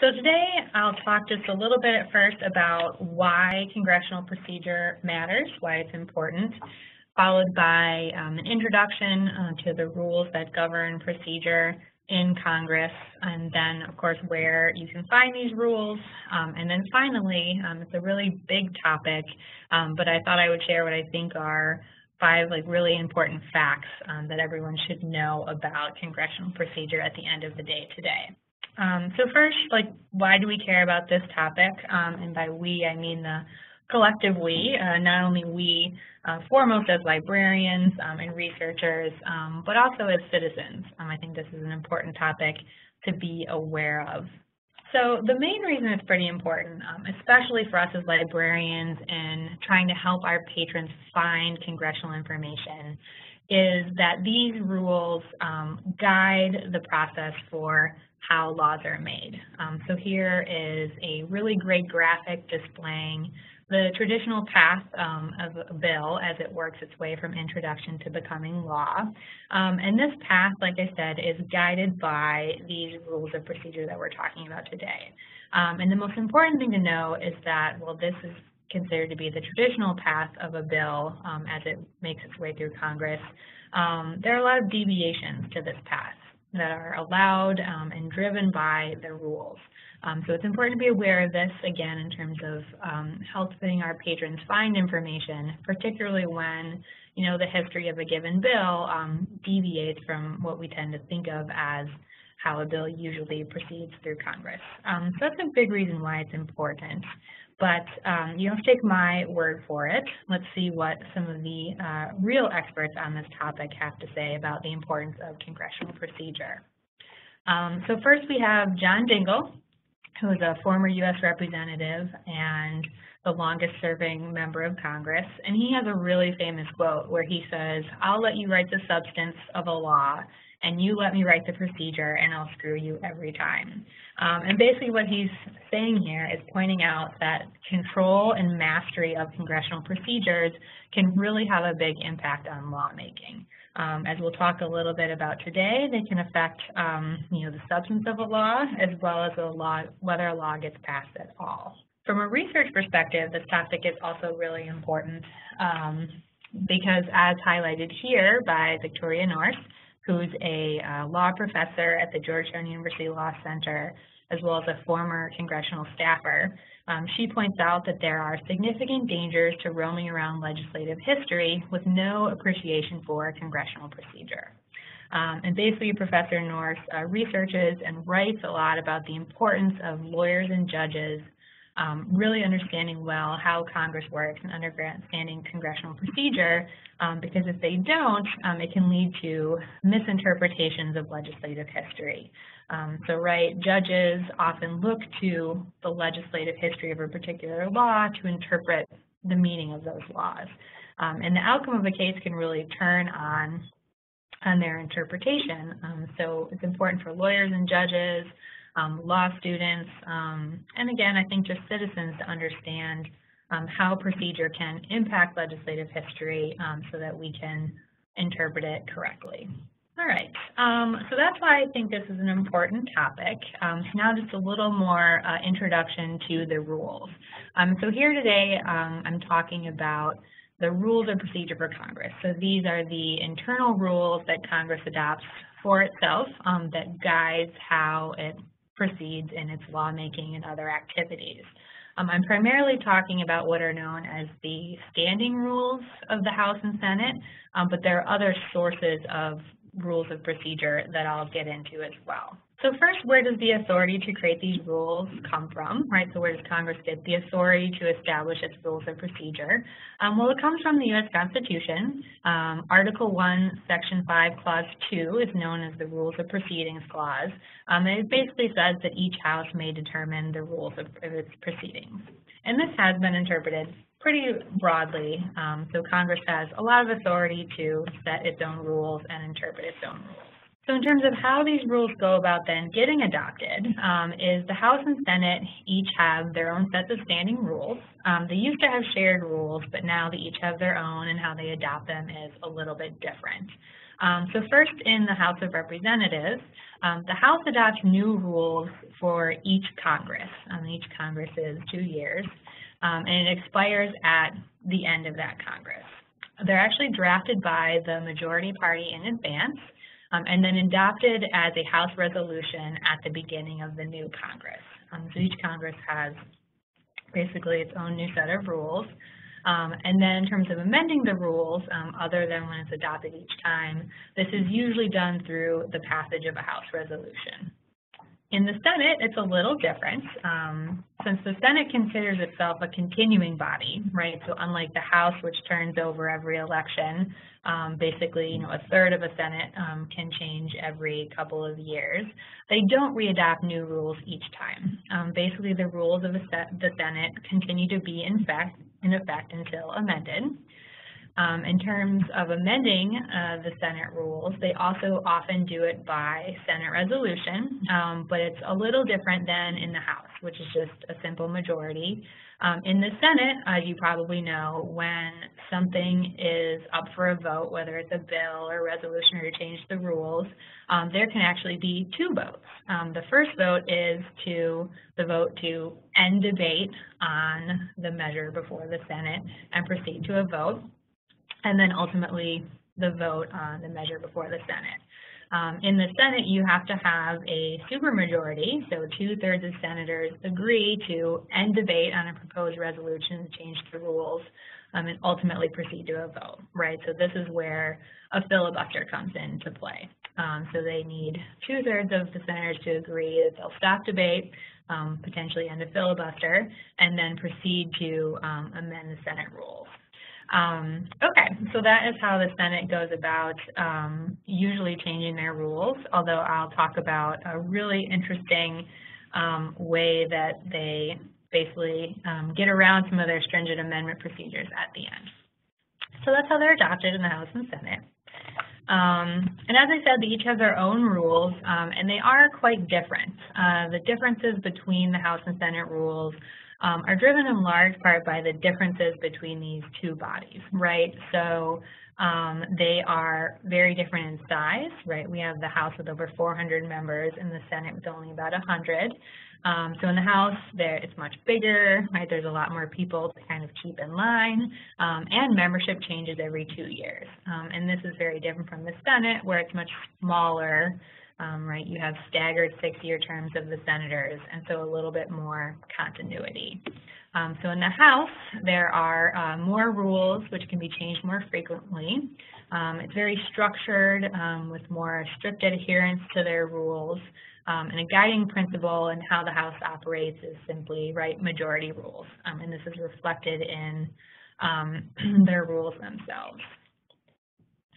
So today I'll talk just a little bit at first about why congressional procedure matters, why it's important, followed by um, an introduction uh, to the rules that govern procedure in Congress, and then, of course, where you can find these rules. Um, and then finally, um, it's a really big topic, um, but I thought I would share what I think are five like really important facts um, that everyone should know about congressional procedure at the end of the day today. Um, so first, like, why do we care about this topic? Um, and by we, I mean the collective we, uh, not only we uh, foremost as librarians um, and researchers, um, but also as citizens. Um, I think this is an important topic to be aware of. So the main reason it's pretty important, um, especially for us as librarians in trying to help our patrons find congressional information, is that these rules guide the process for how laws are made. Um, so here is a really great graphic displaying the traditional path um, of a bill as it works its way from introduction to becoming law. Um, and this path, like I said, is guided by these rules of procedure that we're talking about today. Um, and the most important thing to know is that, well, this is considered to be the traditional path of a bill um, as it makes its way through Congress. Um, there are a lot of deviations to this path that are allowed um, and driven by the rules. Um, so it's important to be aware of this, again, in terms of um, helping our patrons find information, particularly when, you know, the history of a given bill um, deviates from what we tend to think of as how a bill usually proceeds through Congress. Um, so that's a big reason why it's important. But um, you don't have to take my word for it. Let's see what some of the uh, real experts on this topic have to say about the importance of congressional procedure. Um, so first we have John Dingell, who is a former U.S. representative and the longest serving member of Congress. And he has a really famous quote where he says, I'll let you write the substance of a law and you let me write the procedure and I'll screw you every time. Um, and basically what he's saying here is pointing out that control and mastery of congressional procedures can really have a big impact on lawmaking. Um, as we'll talk a little bit about today, they can affect um, you know, the substance of a law as well as a law, whether a law gets passed at all. From a research perspective, this topic is also really important um, because as highlighted here by Victoria Nourse, who's a uh, law professor at the Georgetown University Law Center, as well as a former congressional staffer. Um, she points out that there are significant dangers to roaming around legislative history with no appreciation for congressional procedure. Um, and basically, Professor Nourse uh, researches and writes a lot about the importance of lawyers and judges um, really understanding well how Congress works and understanding congressional procedure, um, because if they don't, um, it can lead to misinterpretations of legislative history. Um, so, right, judges often look to the legislative history of a particular law to interpret the meaning of those laws. Um, and the outcome of a case can really turn on on their interpretation. Um, so it's important for lawyers and judges, um, law students, um, and again, I think just citizens to understand um, how procedure can impact legislative history um, so that we can interpret it correctly. All right, um, so that's why I think this is an important topic. Now just a little more uh, introduction to the rules. so here today, I'm talking about the rules of procedure for Congress. So these are the internal rules that Congress adopts for itself um, that guides how it proceeds in its lawmaking and other activities. Um, I'm primarily talking about what are known as the standing rules of the House and Senate, um, but there are other sources of rules of procedure that I'll get into as well. So first, where does the authority to create these rules come from, right? So where does Congress get the authority to establish its rules of procedure? Um, well, it comes from the U.S. Constitution. Um, Article 1, Section 5, Clause 2 is known as the Rules of Proceedings Clause. Um, and it basically says that each House may determine the rules of, of its proceedings. And this has been interpreted pretty broadly. Um, so Congress has a lot of authority to set its own rules and interpret its own rules. So in terms of how these rules go about then getting adopted um, is the House and Senate each have their own sets of standing rules. Um, they used to have shared rules, but now they each have their own and how they adopt them is a little bit different. Um, so first in the House of Representatives, um, the House adopts new rules for each Congress. Um, each Congress is two years, um, and it expires at the end of that Congress. They're actually drafted by the majority party in advance, um, and then adopted as a House resolution at the beginning of the new Congress. Um, so each Congress has basically its own new set of rules. Um, and then in terms of amending the rules, um, other than when it's adopted each time, this is usually done through the passage of a House resolution. In the Senate, it's a little different. Um, since the Senate considers itself a continuing body, right, so unlike the House, which turns over every election, um, basically, you know, a third of a Senate um, can change every couple of years, they don't readopt new rules each time. Um, basically, the rules of the, the Senate continue to be in effect, in effect until amended. Um, in terms of amending uh, the Senate rules, they also often do it by Senate resolution, um, but it's a little different than in the House, which is just a simple majority. Um, in the Senate, as you probably know, when something is up for a vote, whether it's a bill or resolution or to change the rules, um, there can actually be two votes. Um, the first vote is to the vote to end debate on the measure before the Senate and proceed to a vote and then ultimately the vote on the measure before the Senate. Um, in the Senate, you have to have a supermajority, so two-thirds of senators agree to end debate on a proposed resolution to change the rules um, and ultimately proceed to a vote, right? So this is where a filibuster comes into play. Um, so they need two-thirds of the senators to agree that they'll stop debate, um, potentially end a filibuster, and then proceed to um, amend the Senate rules. Um, okay, so that is how the Senate goes about um, usually changing their rules, although I'll talk about a really interesting um, way that they basically um, get around some of their stringent amendment procedures at the end. So that's how they're adopted in the House and Senate. Um, and as I said, they each have their own rules, um, and they are quite different. Uh, the differences between the House and Senate rules um, are driven in large part by the differences between these two bodies, right? So um, they are very different in size, right? We have the House with over 400 members and the Senate with only about 100. Um, so in the House, there it's much bigger, right? There's a lot more people to kind of keep in line, um, and membership changes every two years. Um, and this is very different from the Senate, where it's much smaller, um, right? You have staggered six-year terms of the senators, and so a little bit more continuity. Um, so in the House, there are uh, more rules which can be changed more frequently. Um, it's very structured um, with more strict adherence to their rules, um, and a guiding principle in how the House operates is simply, right, majority rules, um, and this is reflected in their rules themselves.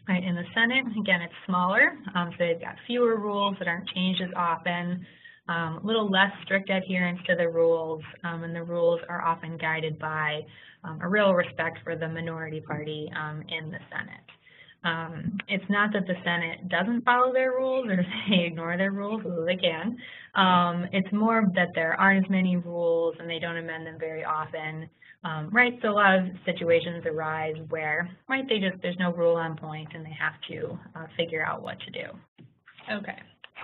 Right, in the Senate, again, it's smaller, um, so they've got fewer rules that aren't changed as often, um, a little less strict adherence to the rules, um, and the rules are often guided by um, a real respect for the minority party um, in the Senate. Um, it's not that the Senate doesn't follow their rules or they ignore their rules, although they can. it's more that there aren't as many rules and they don't amend them very often. Um, right, so a lot of situations arise where, right, they just, there's no rule on point and they have to uh, figure out what to do. Okay,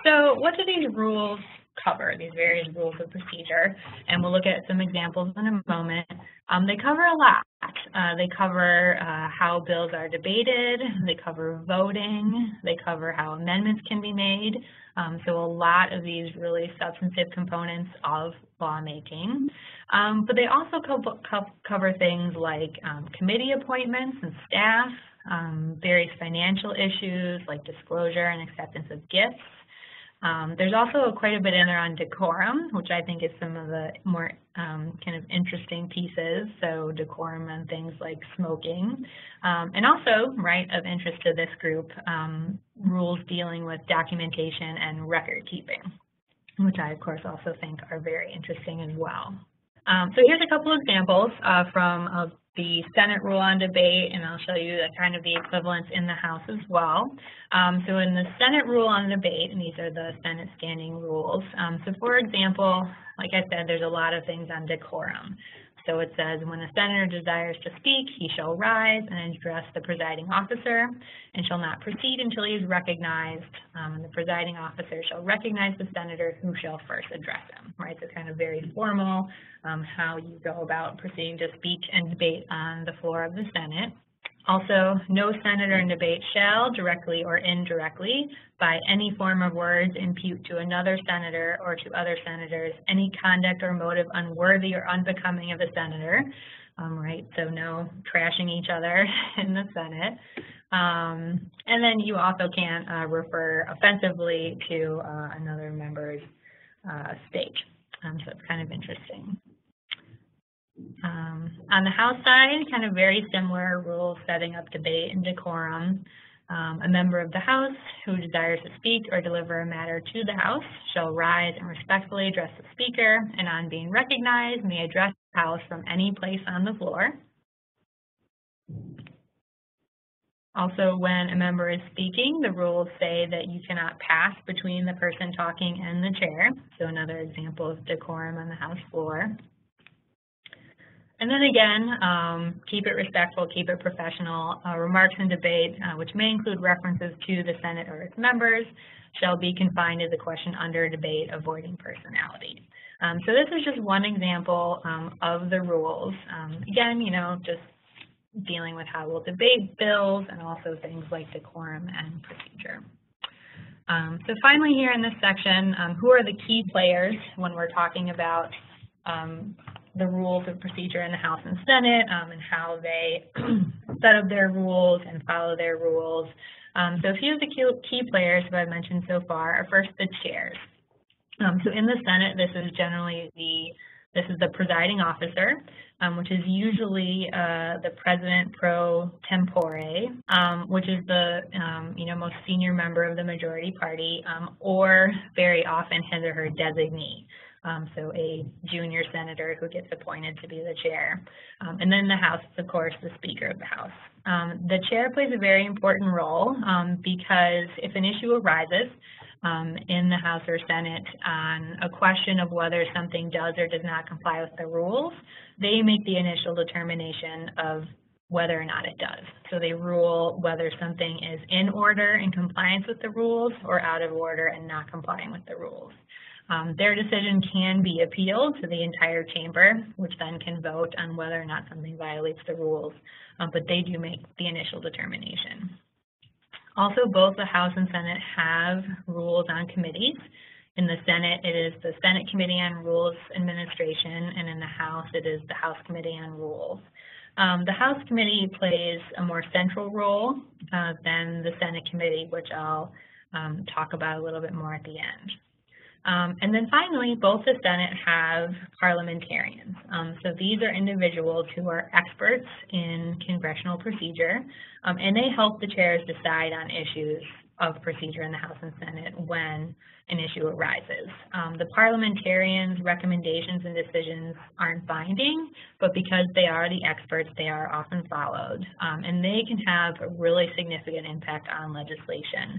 so what do these rules cover, these various rules of procedure? And we'll look at some examples in a moment. Um, they cover a lot. Uh, they cover uh, how bills are debated, they cover voting, they cover how amendments can be made, um, so a lot of these really substantive components of lawmaking. Um, but they also co co cover things like um, committee appointments and staff, um, various financial issues like disclosure and acceptance of gifts, um, there's also quite a bit in there on decorum, which I think is some of the more um, kind of interesting pieces. So decorum and things like smoking. Um, and also, right, of interest to this group, um, rules dealing with documentation and record keeping, which I, of course, also think are very interesting as well. Um, so here's a couple examples uh, from a the Senate rule on debate, and I'll show you the kind of the equivalents in the House as well. Um, so in the Senate rule on debate, and these are the Senate standing rules. Um, so for example, like I said, there's a lot of things on decorum. So it says, when a senator desires to speak, he shall rise and address the presiding officer and shall not proceed until he is recognized. Um, and the presiding officer shall recognize the senator who shall first address him, right? So kind of very formal um, how you go about proceeding to speak and debate on the floor of the Senate. Also, no senator in debate shall, directly or indirectly, by any form of words, impute to another senator or to other senators any conduct or motive unworthy or unbecoming of a senator, um, right? So no trashing each other in the Senate. Um, and then you also can't uh, refer offensively to uh, another member's uh. Um, so it's kind of interesting. Um, on the House side, kind of very similar rules setting up debate and decorum. Um, a member of the House who desires to speak or deliver a matter to the House shall rise and respectfully address the Speaker, and on being recognized may address the House from any place on the floor. Also, when a member is speaking, the rules say that you cannot pass between the person talking and the chair. So another example of decorum on the House floor. And then again, um, keep it respectful, keep it professional. Uh, remarks in debate, uh, which may include references to the Senate or its members, shall be confined to the question under debate, avoiding personality. Um, so this is just one example um, of the rules. Um, again, you know, just dealing with how we'll debate bills and also things like decorum and procedure. Um, so finally here in this section, um, who are the key players when we're talking about um, the rules of procedure in the House and Senate um, and how they set up their rules and follow their rules. Um, so a few of the key, players who I've mentioned so far are first the chairs. Um, so in the Senate, this is generally the this is the presiding officer, um, which is usually uh, the president pro tempore, um, which is the um, you know most senior member of the majority party, or very often his or her designee um, so a junior senator who gets appointed to be the chair. Um, and then the House, is, of course, the Speaker of the House. Um, the chair plays a very important role um, because if an issue arises um, in the House or Senate on a question of whether something does or does not comply with the rules, they make the initial determination of whether or not it does. So they rule whether something is in order in compliance with the rules or out of order and not complying with the rules. Um, their decision can be appealed to the entire chamber, which then can vote on whether or not something violates the rules, um, but they do make the initial determination. Also, both the House and Senate have rules on committees. In the Senate, it is the Senate Committee on Rules Administration, and in the House, it is the House Committee on Rules. Um, the House Committee plays a more central role uh, than the Senate Committee, which I'll um, talk about a little bit more at the end. Um, and then finally, both the Senate have parliamentarians. Um, so these are individuals who are experts in congressional procedure, um, and they help the chairs decide on issues of procedure in the House and Senate when an issue arises. Um, the parliamentarians' recommendations and decisions aren't binding, but because they are the experts, they are often followed, um, and they can have a really significant impact on legislation.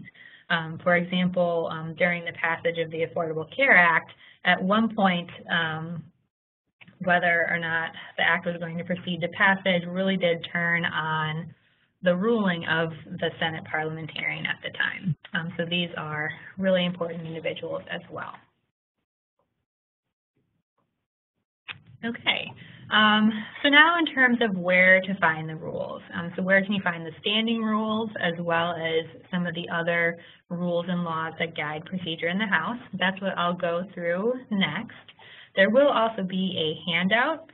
Um, for example, um, during the passage of the Affordable Care Act, at one point, um, whether or not the act was going to proceed to passage really did turn on the ruling of the Senate parliamentarian at the time. Um, so these are really important individuals as well. Okay, um, so now in terms of where to find the rules, um, so where can you find the standing rules as well as some of the other rules and laws that guide procedure in the House? That's what I'll go through next. There will also be a handout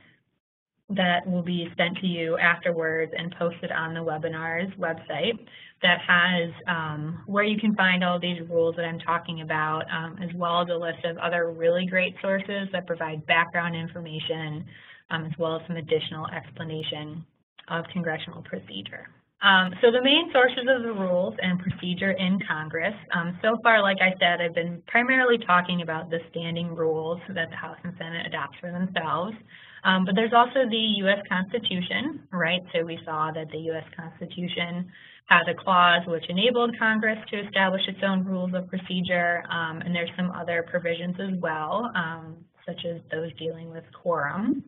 that will be sent to you afterwards and posted on the webinar's website that has um, where you can find all these rules that I'm talking about, um, as well as a list of other really great sources that provide background information um, as well as some additional explanation of congressional procedure. Um, so the main sources of the rules and procedure in Congress, um, so far, like I said, I've been primarily talking about the standing rules that the House and Senate adopt for themselves. Um, but there's also the U.S. Constitution, right? So we saw that the U.S. Constitution has a clause which enabled Congress to establish its own rules of procedure, um, and there's some other provisions as well, um, such as those dealing with quorum.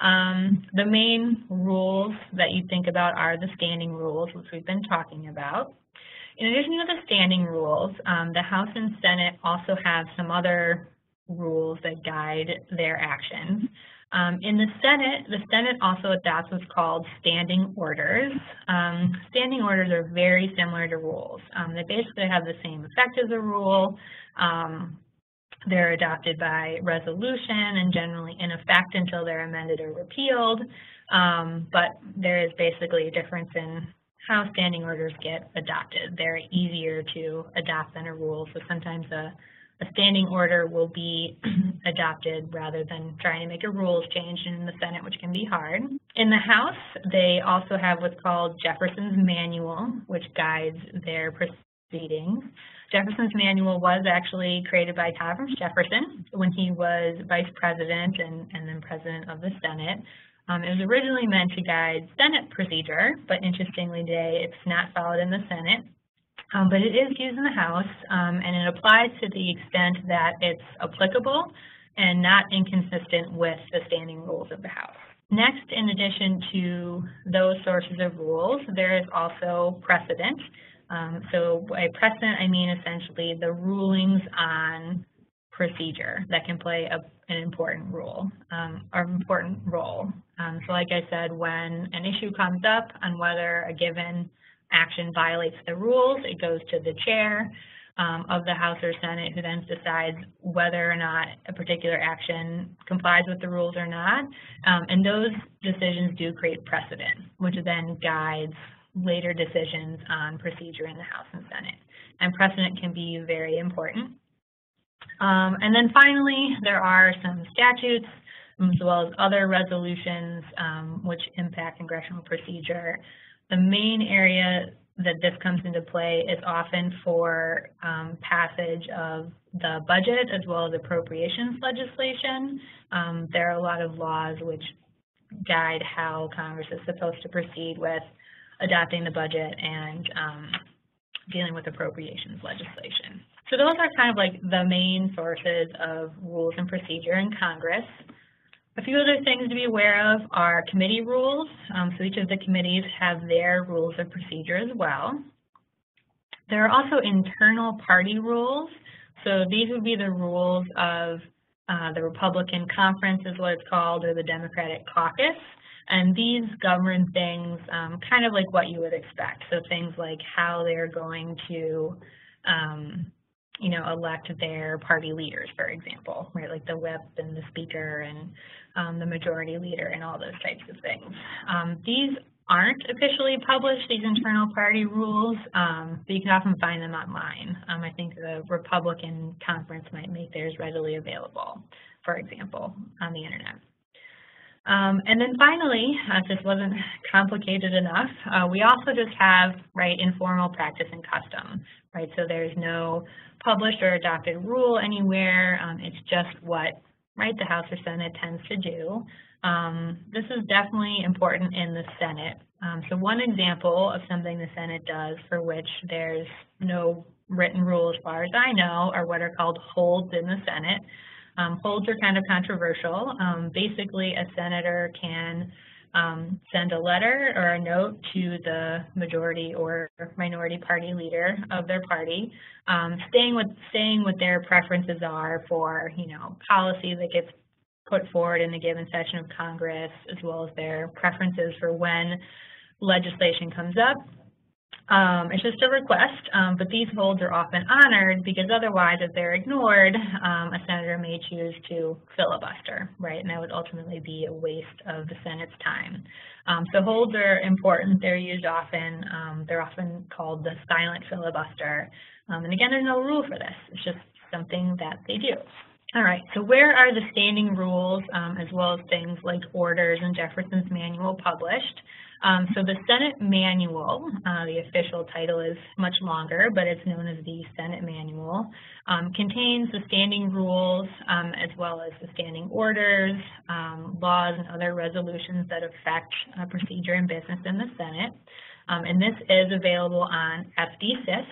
Um, the main rules that you think about are the standing rules, which we've been talking about. In addition to the standing rules, um, the House and Senate also have some other rules that guide their actions. Um, in the Senate, the Senate also adopts what's called standing orders. Um, standing orders are very similar to rules. Um, they basically have the same effect as a rule. They're adopted by resolution and generally in effect until they're amended or repealed. Um, but there is basically a difference in how standing orders get adopted. They're easier to adopt than a rule, so sometimes a, a standing order will be adopted rather than trying to make a rules change in the Senate, which can be hard. In the House, they also have what's called Jefferson's Manual, which guides their proceedings. Jefferson's Manual was actually created by Thomas Jefferson when he was vice president and, and then president of the Senate. Um, it was originally meant to guide Senate procedure, but interestingly today it's not followed in the Senate. Um, but it is used in the House, um, and it applies to the extent that it's applicable and not inconsistent with the standing rules of the House. Next, in addition to those sources of rules, there is also precedent. Um, so by precedent, I mean essentially the rulings on procedure that can play a, an important role um, or important role. Um, so like I said, when an issue comes up on whether a given action violates the rules, it goes to the chair um, of the House or Senate who then decides whether or not a particular action complies with the rules or not. Um, and those decisions do create precedent, which then guides later decisions on procedure in the House and Senate. And precedent can be very important. Um, and then finally, there are some statutes as well as other resolutions um, which impact congressional procedure. The main area that this comes into play is often for um, passage of the budget as well as appropriations legislation. Um, there are a lot of laws which guide how Congress is supposed to proceed with adopting the budget and um, dealing with appropriations legislation. So those are kind of like the main sources of rules and procedure in Congress. A few other things to be aware of are committee rules. Um, so each of the committees have their rules of procedure as well. There are also internal party rules. So these would be the rules of uh, the Republican Conference is what it's called, or the Democratic Caucus. And these govern things um, kind of like what you would expect. So things like how they're going to um, you know, elect their party leaders, for example, right, like the whip and the speaker and um, the majority leader and all those types of things. Um, these aren't officially published, these internal party rules, um, but you can often find them online. Um, I think the Republican conference might make theirs readily available, for example, on the internet. Um, and then finally, uh, if this wasn't complicated enough, uh, we also just have, right, informal practice and custom, right? So there's no published or adopted rule anywhere. Um, it's just what, right, the House or Senate tends to do. Um, this is definitely important in the Senate. Um, so one example of something the Senate does for which there's no written rule as far as I know are what are called holds in the Senate. Um, holds are kind of controversial. Um, basically, a senator can um, send a letter or a note to the majority or minority party leader of their party, um, staying with staying what their preferences are for you know policy that gets put forward in a given session of Congress, as well as their preferences for when legislation comes up um, it's just a request, um, but these holds are often honored because otherwise, if they're ignored, um, a senator may choose to filibuster, right? And that would ultimately be a waste of the Senate's time. Um, so holds are important. They're used often. Um, they're often called the silent filibuster. Um, and again, there's no rule for this. It's just something that they do. All right, so where are the standing rules as well as things like orders and Jefferson's manual published? Um, so the Senate Manual, uh, the official title is much longer, but it's known as the Senate Manual, um, contains the standing rules um, as well as the standing orders, um, laws, and other resolutions that affect uh, procedure and business in the Senate. Um, and this is available on FDsys.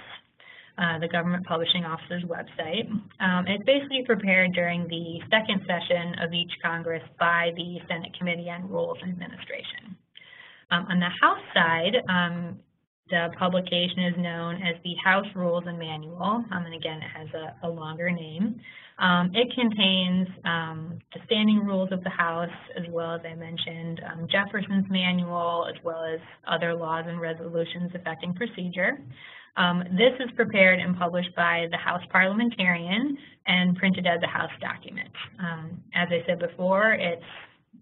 uh, the Government Publishing Officer's website. Um, it's basically prepared during the second session of each Congress by the Senate Committee on Rules and Administration. Um, on the House side, um, the publication is known as the House Rules and Manual, um, and again, it has a, a longer name. Um, it contains um, the standing rules of the House, as well as I mentioned um, Jefferson's Manual, as well as other laws and resolutions affecting procedure. This is prepared and published by the House parliamentarian and printed as a House document. Um, as I said before, it's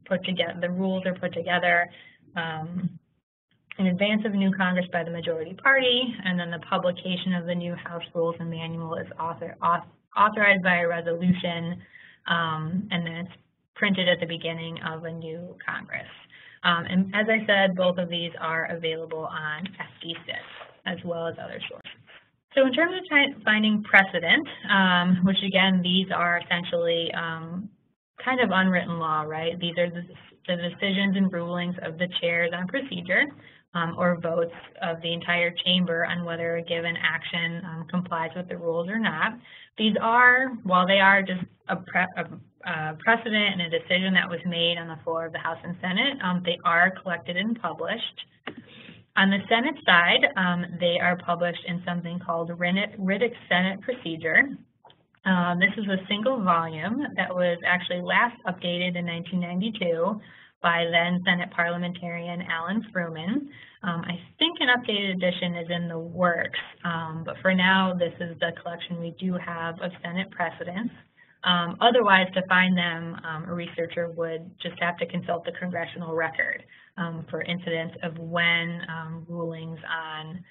put together, the rules are put together um, in advance of new Congress by the majority party, and then the publication of the new House Rules and Manual is author, author, authorized by a resolution, um, and then it's printed at the beginning of a new Congress. Um, and as I said, both of these are available on FDsys as well as other sources. So in terms of finding precedent, um, which again, these are essentially um, kind of unwritten law, right? These are the, the decisions and rulings of the chairs on procedure um, or votes of the entire chamber on whether a given action um, complies with the rules or not. These are, while they are just a, pre a, a, precedent and a decision that was made on the floor of the House and Senate, um, they are collected and published. On the Senate side, um, they are published in something called Riddick's Senate Procedure. Um, this is a single volume that was actually last updated in 1992 by then Senate parliamentarian Alan Frumin. Um, I think an updated edition is in the works, um, but for now, this is the collection we do have of Senate precedents. Um, otherwise, to find them, um, a researcher would just have to consult the congressional record um, for incidents of when um, rulings on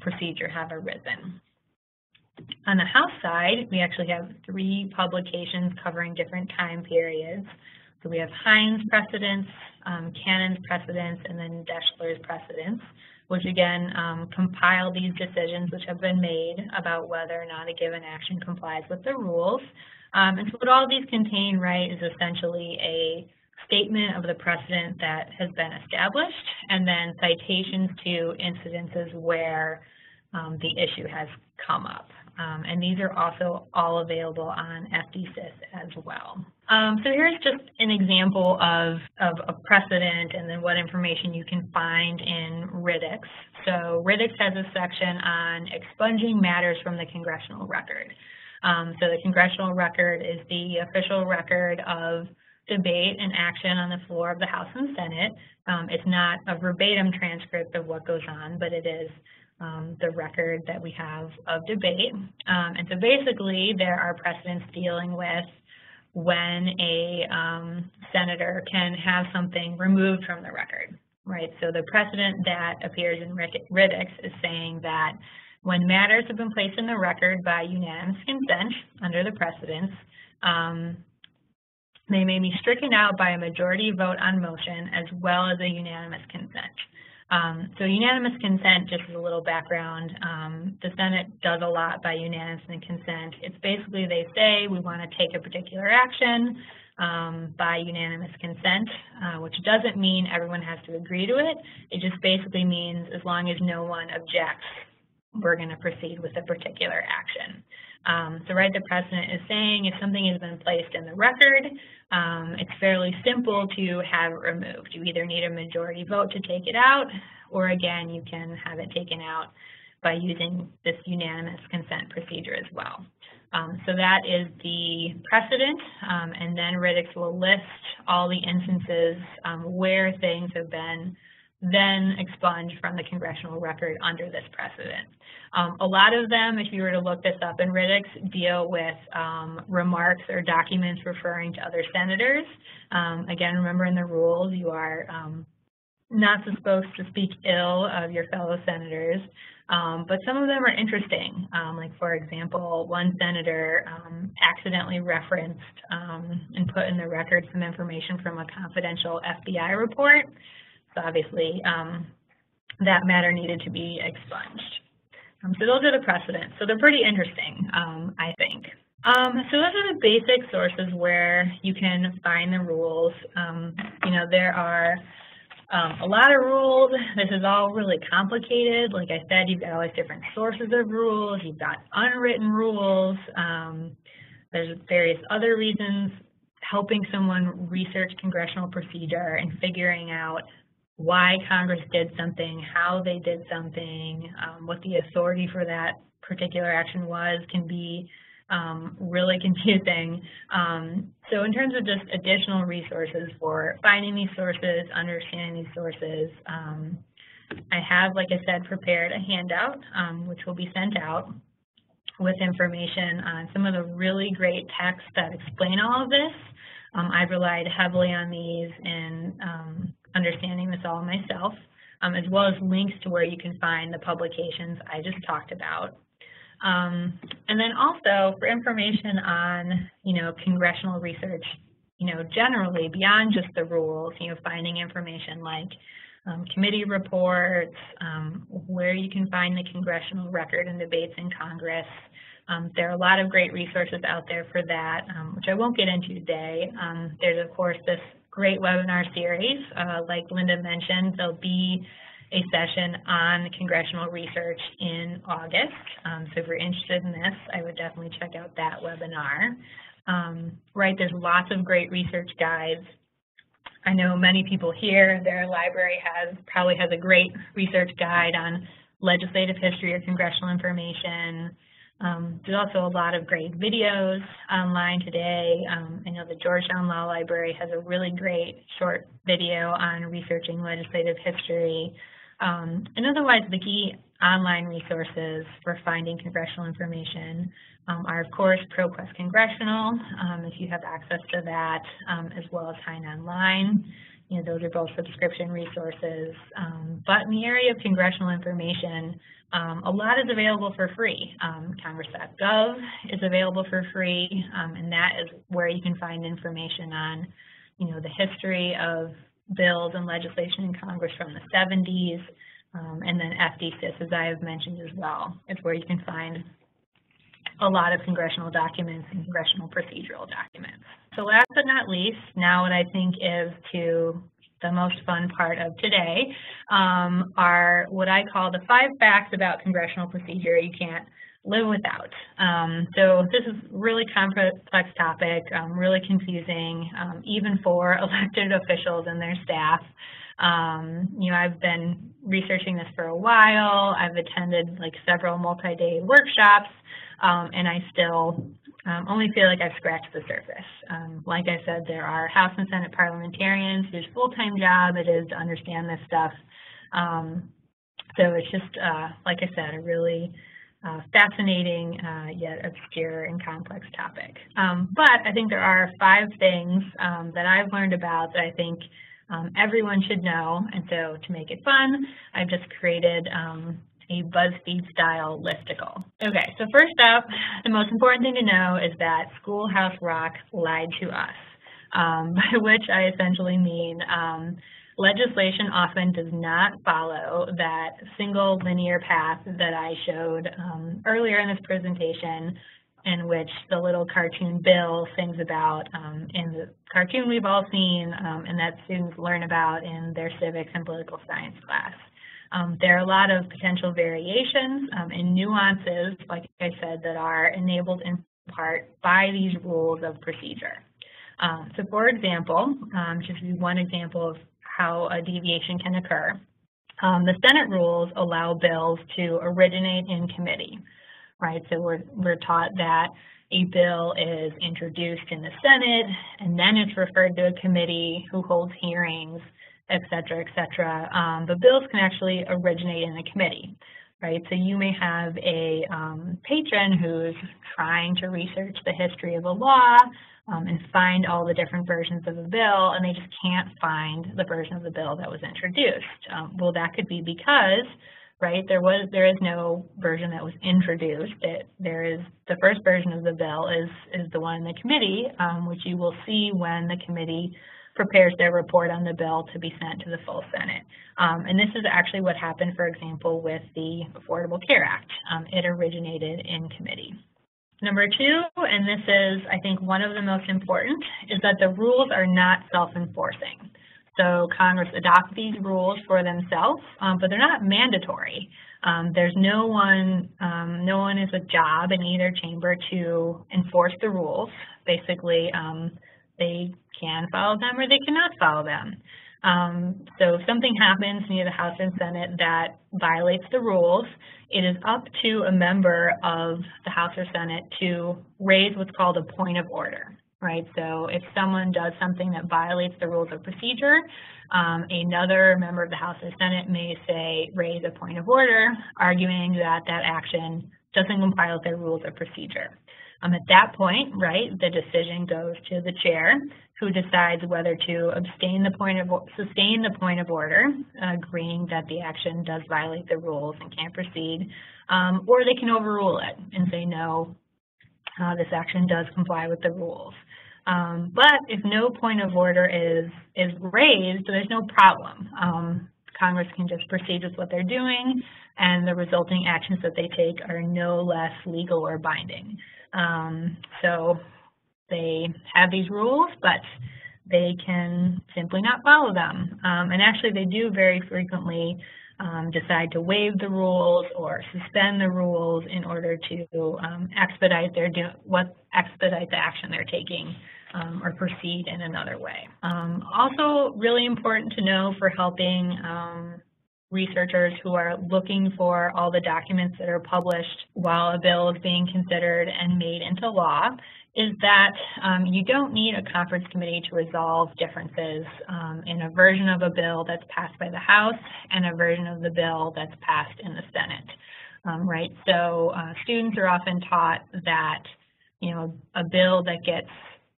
procedure have arisen. On the House side, we actually have three publications covering different time periods. So we have Hinds precedents, um, Cannon's precedents, and then Deschler's precedents, which again um, compile these decisions which have been made about whether or not a given action complies with the rules. Um, and so what all these contain, right, is essentially a statement of the precedent that has been established, and then citations to incidences where um, the issue has come up. Um, and these are also all available on FDsys as well. Um, so here's just an example of, of a precedent and then what information you can find in Riddick's. So Riddick's has a section on expunging matters from the congressional record. Um, so the congressional record is the official record of debate and action on the floor of the House and Senate. Um, it's not a verbatim transcript of what goes on, but it is um, the record that we have of debate. Um, and so basically, there are precedents dealing with when a um, senator can have something removed from the record, right? So the precedent that appears in Riddick's is saying that when matters have been placed in the record by unanimous consent under the precedents, um, they may be stricken out by a majority vote on motion as well as a unanimous consent. Um, so unanimous consent, just as a little background, um, the Senate does a lot by unanimous consent. It's basically they say we want to take a particular action um, by unanimous consent, uh, which doesn't mean everyone has to agree to it. It just basically means as long as no one objects, we're going to proceed with a particular action. Um, so right, the precedent is saying if something has been placed in the record, um, it's fairly simple to have it removed. You either need a majority vote to take it out, or again, you can have it taken out by using this unanimous consent procedure as well. Um, so that is the precedent, um, and then Riddick's will list all the instances um, where things have been then expunged from the congressional record under this precedent. Um, a lot of them, if you were to look this up in Riddick's, deal with um, remarks or documents referring to other senators. Um, again, remember in the rules, you are um, not supposed to speak ill of your fellow senators, um, but some of them are interesting. Um, like, for example, one senator accidentally referenced and put in the record some information from a confidential FBI report. So obviously, um, that matter needed to be expunged. Um, so those are the precedents. So they're pretty interesting, um, I think. Um, so those are the basic sources where you can find the rules. Um, you know, there are um, a lot of rules. This is all really complicated. Like I said, you've got all these different sources of rules. You've got unwritten rules. Um, there's various other reasons helping someone research congressional procedure and figuring out why Congress did something, how they did something, um, what the authority for that particular action was can be um, really confusing. Um, so in terms of just additional resources for finding these sources, understanding these sources, um, I have, like I said, prepared a handout um, which will be sent out with information on some of the really great texts that explain all of this. Um, I've relied heavily on these in understanding this all myself, as well as links to where you can find the publications I just talked about. Um, and then also for information on, you know, congressional research, you know, generally beyond just the rules, you know, finding information like um, committee reports, um, where you can find the congressional record and debates in Congress. Um, there are a lot of great resources out there for that, um, which I won't get into today. Um, there's, of course, this great webinar series, uh, like Linda mentioned. There'll be a session on congressional research in August. Um, so if you're interested in this, I would definitely check out that webinar. Um, right, there's lots of great research guides. I know many people here, their library has probably has a great research guide on legislative history or congressional information. Um, there's also a lot of great videos online today. Um, I know the Georgetown Law Library has a really great short video on researching legislative history. Um, and otherwise, the key online resources for finding congressional information um, are, of course, ProQuest Congressional, um, if you have access to that, um, as well as Hein Online. You know, those are both subscription resources. Um, but in the area of congressional information, um, a lot is available for free. Congress.gov is available for free, and that is where you can find information on, you know, the history of bills and legislation in Congress from the 70s, um, and then FDsys, as I have mentioned as well, is where you can find a lot of congressional documents and congressional procedural documents. So last but not least, now what I think is to the most fun part of today um, are what I call the five facts about congressional procedure you can't live without. Um, so this is really complex topic, um, really confusing, um, even for elected officials and their staff. Um, you know, I've been researching this for a while. I've attended like several multi-day workshops, um, and I still um, only feel like I've scratched the surface. like I said, there are House and Senate parliamentarians whose full-time job it is to understand this stuff. so it's just, uh, like I said, a really uh, fascinating uh, yet obscure and complex topic. Um, but I think there are five things um, that I've learned about that I think um, everyone should know. And so to make it fun, I've just created um, a BuzzFeed style listicle. Okay, so first up, the most important thing to know is that Schoolhouse Rock lied to us, um, by which I essentially mean um, legislation often does not follow that single linear path that I showed um, earlier in this presentation in which the little cartoon Bill sings about um, in the cartoon we've all seen um, and that students learn about in their civics and political science class. Um, there are a lot of potential variations um, and nuances, like I said, that are enabled in part by these rules of procedure. Um, so for example, um, just one example of how a deviation can occur. Um, the Senate rules allow bills to originate in committee, right? So we're, we're taught that a bill is introduced in the Senate, and then it's referred to a committee who holds hearings, et cetera, et cetera. Um, but bills can actually originate in a committee, right? So you may have a um, patron who's trying to research the history of a law, um, and find all the different versions of a bill, and they just can't find the version of the bill that was introduced. Um, well, that could be because, right, there was there is no version that was introduced. It, there is the first version of the bill is is the one in the committee, um, which you will see when the committee prepares their report on the bill to be sent to the full Senate. Um, and this is actually what happened, for example, with the Affordable Care Act. Um, it originated in committee. Number two, and this is, I think, one of the most important, is that the rules are not self-enforcing. So Congress adopts these rules for themselves, um, but they're not mandatory. Um, there's no one, um, no one is a job in either chamber to enforce the rules. Basically, um, they can follow them or they cannot follow them. Um, so if something happens near the House and Senate that violates the rules, it is up to a member of the House or Senate to raise what's called a point of order, right? So if someone does something that violates the rules of procedure, um, another member of the House or Senate may say, raise a point of order, arguing that that action doesn't comply with their rules of procedure. Um, at that point, right, the decision goes to the chair, who decides whether to abstain the point of sustain the point of order, agreeing that the action does violate the rules and can't proceed, um, or they can overrule it and say no, uh, this action does comply with the rules. Um, but if no point of order is is raised, there's no problem. Congress can just proceed with what they're doing, and the resulting actions that they take are no less legal or binding. Um, so they have these rules, but they can simply not follow them. Um, and actually, they do very frequently um, decide to waive the rules or suspend the rules in order to um, expedite their do what expedite the action they're taking um, or proceed in another way. Um, also, really important to know for helping um, researchers who are looking for all the documents that are published while a bill is being considered and made into law is that um, you don't need a conference committee to resolve differences um, in a version of a bill that's passed by the House and a version of the bill that's passed in the Senate, um, right? So uh, students are often taught that, you know, a bill that gets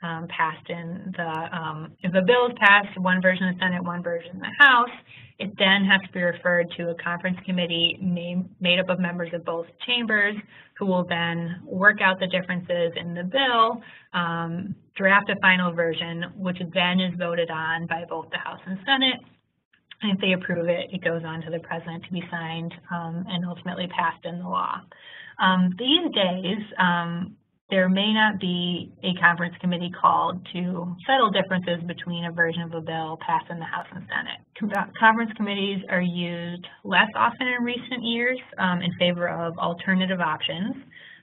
um, passed in the, um, if a bill is passed, one version of the Senate, one version in the House, it then has to be referred to a conference committee made, made up of members of both chambers who will then work out the differences in the bill, um, draft a final version, which then is voted on by both the House and Senate. And if they approve it, it goes on to the President to be signed um, and ultimately passed in the law. Um, these days, um, there may not be a conference committee called to settle differences between a version of a bill passed in the House and Senate. Conference committees are used less often in recent years um, in favor of alternative options.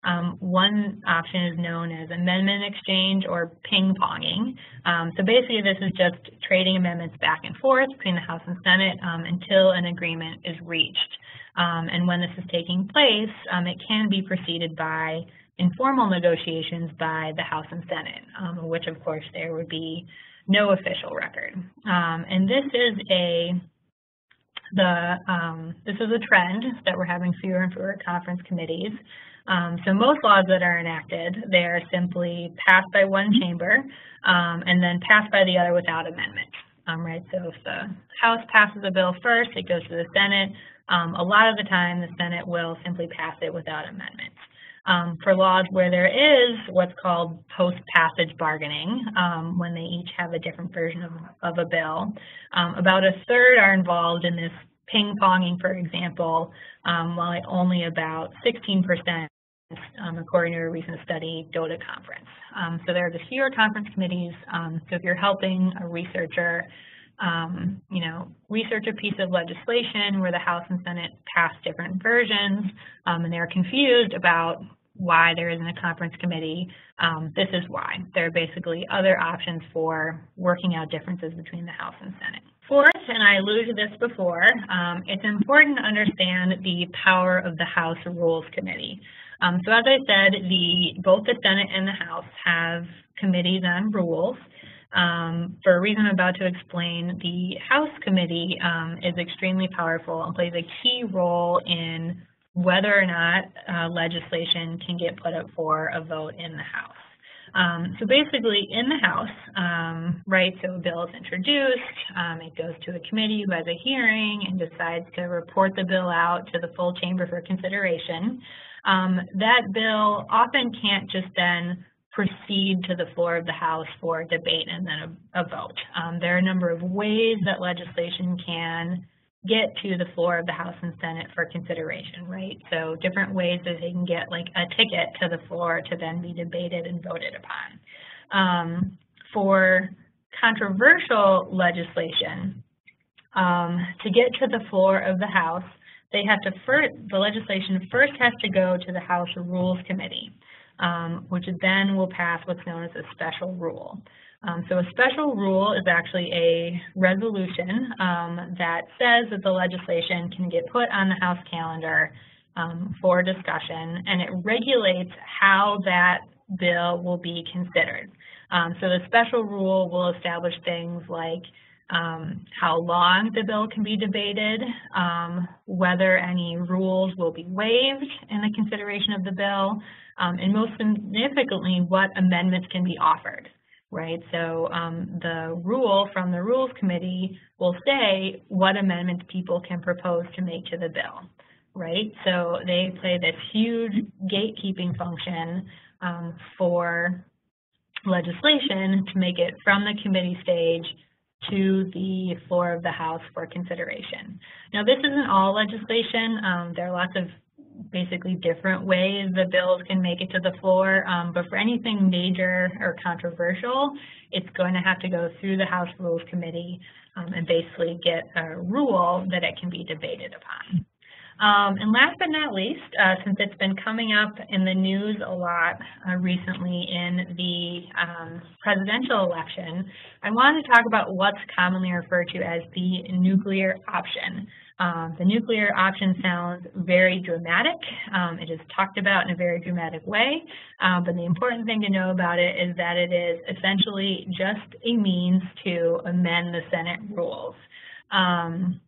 Um, one option is known as amendment exchange or ping-ponging. Um, so basically this is just trading amendments back and forth between the House and Senate um, until an agreement is reached. Um, and when this is taking place, um, it can be preceded by informal negotiations by the House and Senate, um, which of course there would be no official record. Um, and this is a the um, this is a trend that we're having fewer and fewer conference committees. Um, so most laws that are enacted, they are simply passed by one chamber um, and then passed by the other without amendment. Um, right, so if the House passes a bill first, it goes to the Senate. a lot of the time, the Senate will simply pass it without amendment um, for laws where there is what's called post-passage bargaining, um, when they each have a different version of, of a bill. Um, about a third are involved in this ping-ponging, for example, um, while only about 16% um, according to a recent study, go to conference. Um, so there are just fewer conference committees. so if you're helping a researcher um, you know, research a piece of legislation where the House and Senate pass different versions um, and they're confused about why there isn't a conference committee, um, this is why. There are basically other options for working out differences between the House and Senate. Fourth, and I alluded to this before, um, it's important to understand the power of the House Rules Committee. Um, so as I said, the, both the Senate and the House have committees on rules. Um, for a reason I'm about to explain, the House Committee um, is extremely powerful and plays a key role in whether or not uh, legislation can get put up for a vote in the House. Um, so basically, in the House, um, right, so a bill is introduced, um, it goes to a committee who has a hearing and decides to report the bill out to the full chamber for consideration. Um, that bill often can't just then proceed to the floor of the House for debate and then a, a vote. Um, there are a number of ways that legislation can get to the floor of the House and Senate for consideration, right? So different ways that they can get like a ticket to the floor to then be debated and voted upon. Um, for controversial legislation, um, to get to the floor of the House, they have to first, the legislation first has to go to the House Rules Committee, um, which then will pass what's known as a special rule. Um, so a special rule is actually a resolution um, that says that the legislation can get put on the House calendar um, for discussion, and it regulates how that bill will be considered. Um, so the special rule will establish things like um, how long the bill can be debated, um, whether any rules will be waived in the consideration of the bill, um, and most significantly, what amendments can be offered, right? So um, the rule from the Rules Committee will say what amendments people can propose to make to the bill, right? So they play this huge gatekeeping function um, for legislation to make it from the committee stage to the floor of the House for consideration. Now, this isn't all legislation. Um, there are lots of basically different ways the bills can make it to the floor, um, but for anything major or controversial, it's going to have to go through the House Rules Committee um, and basically get a rule that it can be debated upon. Um, and last but not least, uh, since it's been coming up in the news a lot uh, recently in the um, presidential election, I wanted to talk about what's commonly referred to as the nuclear option. Um, the nuclear option sounds very dramatic. Um, it is talked about in a very dramatic way, um, but the important thing to know about it is that it is essentially just a means to amend the Senate rules. Um,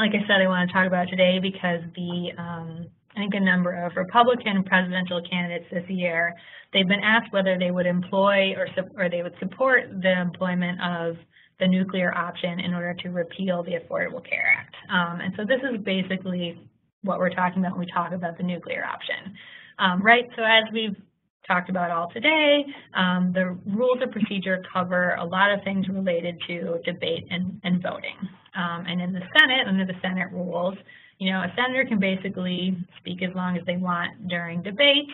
like I said, I want to talk about today because the um, I think a number of Republican presidential candidates this year, they've been asked whether they would employ or, or they would support the employment of the nuclear option in order to repeal the Affordable Care Act. Um, and so this is basically what we're talking about when we talk about the nuclear option. Um, right, so as we've talked about all today, um, the rules of procedure cover a lot of things related to debate and, and voting. Um, and in the Senate, under the Senate rules, you know, a senator can basically speak as long as they want during debate,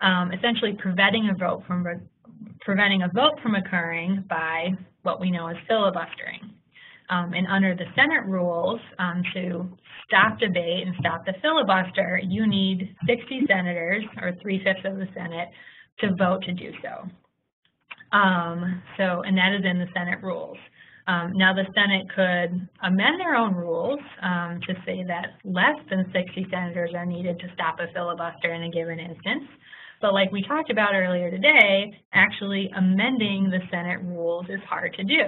um, essentially preventing a vote from preventing a vote from occurring by what we know as filibustering. Um, and under the Senate rules, um, to stop debate and stop the filibuster, you need 60 senators, or three-fifths of the Senate, to vote to do so. Um, so, and that is in the Senate rules. Um, now the Senate could amend their own rules um, to say that less than 60 senators are needed to stop a filibuster in a given instance. But like we talked about earlier today, actually amending the Senate rules is hard to do.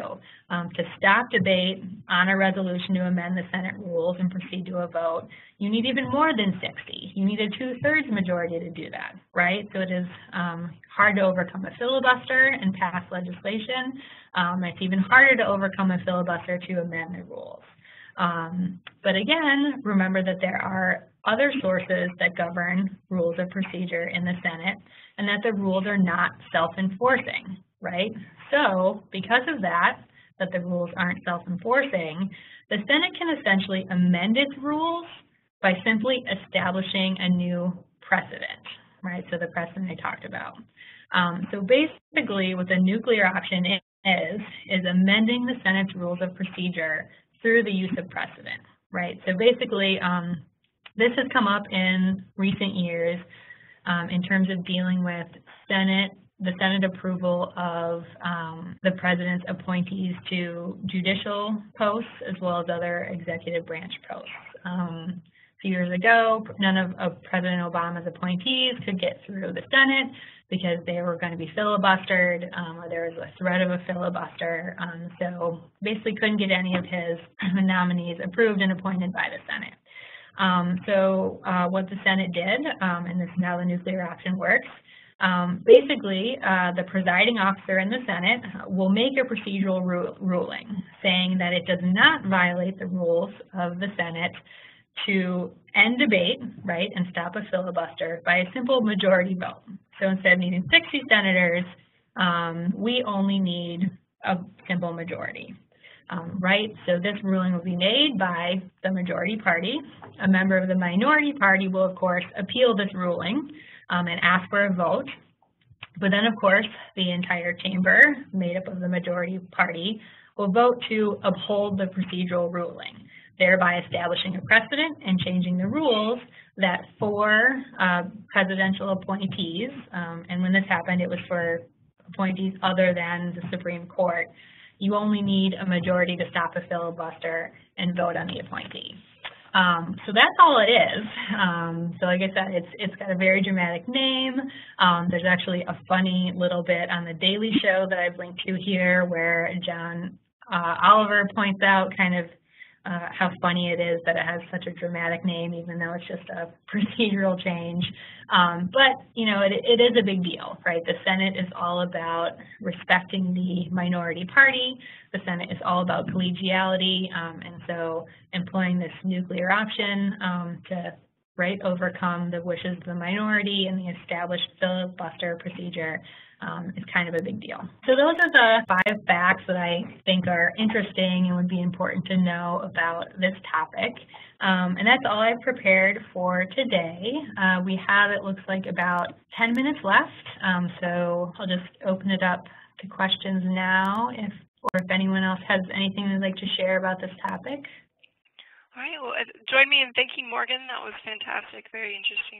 Um, to stop debate on a resolution to amend the Senate rules and proceed to a vote, you need even more than 60. You need a two-thirds majority to do that, right? So it is um, hard to overcome a filibuster and pass legislation. Um, it's even harder to overcome a filibuster to amend the rules. Um, but again, remember that there are other sources that govern rules of procedure in the Senate and that the rules are not self-enforcing, right? So because of that, that the rules aren't self-enforcing, the Senate can essentially amend its rules by simply establishing a new precedent, right? So the precedent I talked about. Um, so basically what the nuclear option is, is amending the Senate's rules of procedure through the use of precedent, right? So basically, um, this has come up in recent years um, in terms of dealing with Senate, the Senate approval of um, the president's appointees to judicial posts as well as other executive branch posts. Um, a few years ago, none of, of, President Obama's appointees could get through the Senate because they were going to be filibustered um, or there was a threat of a filibuster. Um, so basically couldn't get any of his nominees approved and appointed by the Senate. Um, so uh, what the Senate did, um, and this is how the nuclear option works, um, basically uh, the presiding officer in the Senate will make a procedural ru ruling saying that it does not violate the rules of the Senate to end debate, right, and stop a filibuster by a simple majority vote. So instead of needing 60 senators, um, we only need a simple majority um, right? So this ruling will be made by the majority party. A member of the minority party will, of course, appeal this ruling um, and ask for a vote. But then, of course, the entire chamber, made up of the majority party, will vote to uphold the procedural ruling, thereby establishing a precedent and changing the rules that for uh, presidential appointees, um, and when this happened, it was for appointees other than the Supreme Court, you only need a majority to stop a filibuster and vote on the appointee. Um, so that's all it is. Um, so like I said, it's it's got a very dramatic name. Um, there's actually a funny little bit on the Daily Show that I've linked to here where John uh, Oliver points out kind of uh, how funny it is that it has such a dramatic name, even though it's just a procedural change. Um, but, you know, it, it is a big deal, right? The Senate is all about respecting the minority party. The Senate is all about collegiality, um, and so employing this nuclear option um, to right, overcome the wishes of the minority and the established filibuster procedure um, is kind of a big deal. So those are the five facts that I think are interesting and would be important to know about this topic. Um, and that's all I've prepared for today. Uh, we have, it looks like, about 10 minutes left. Um, so I'll just open it up to questions now if or if anyone else has anything they'd like to share about this topic. All right, well, uh, join me in thanking Morgan. That was fantastic, very interesting.